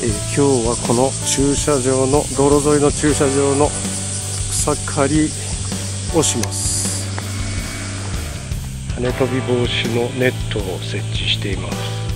えー、今日はこの駐車場の道路沿いの駐車場の草刈りをします。跳ね飛び防止のネットを設置しています。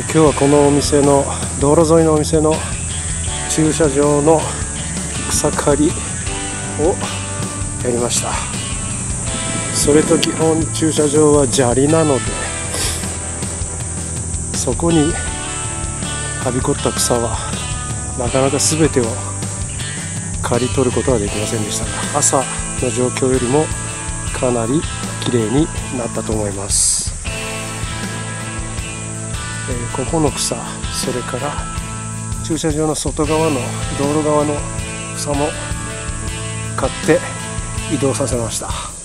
今日はこのお店の道路沿いのお店の駐車場の草刈りをやりました。それと基本駐車場は砂利なのでそこにはびこった草はなかなか全てを刈り取ることはできませんでしたが朝の状況よりもかなり綺麗になったと思います。え、ここの草それから駐車場の外側の道路側の草も買って移動させました。